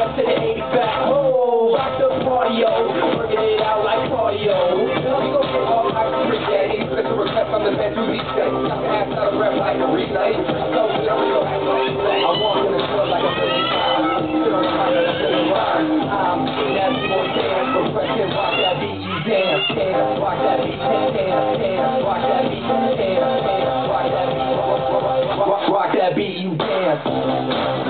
I'm the best to the 85. Oh, rock the party, yo. Working it out like cardio. We gon' get all of freak. Special request on the bed to these days. I'm half out of rep like a relay. So, I the like a on the. I'm that dance. Rock that beat, you dance, dance. Rock that beat, dance, dance. Rock that beat, dance, dance. Rock that beat, you dance.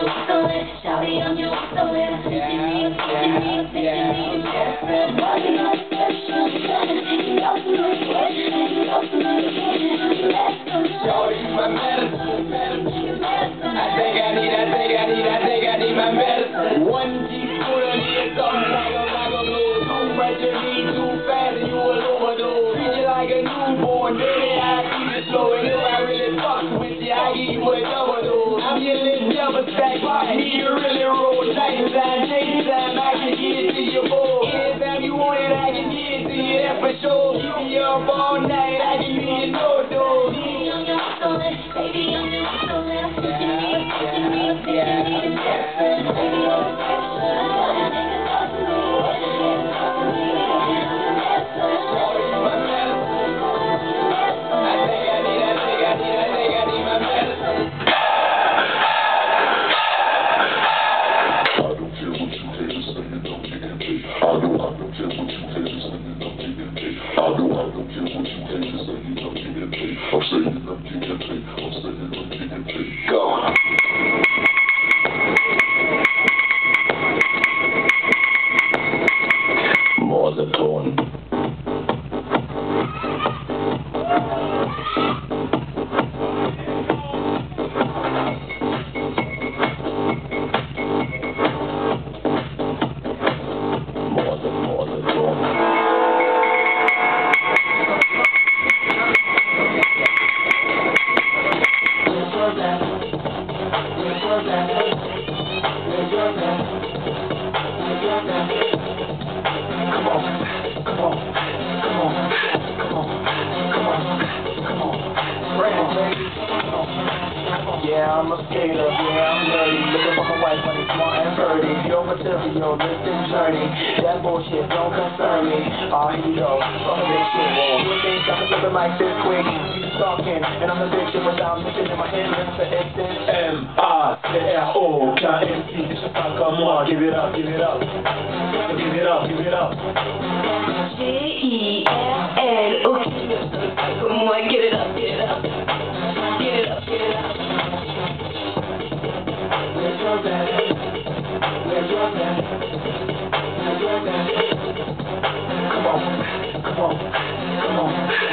you, throw it, shout it on you, throw it, yeah, yeah. I'm a skater, yeah, I'm dirty. Looking for my wife, honey, smart and pretty. Pure material, listen journey. That bullshit don't concern me. Here you go, the big shit. You think I'm living like this quick? Just talking, and I'm a shit without missing in my. Listen to instant. M-I-C-R-O, can't MC, this is not come on. Give it up, give it up. Give it up, give it up. G-E-L-L, Tá come on, tá come on.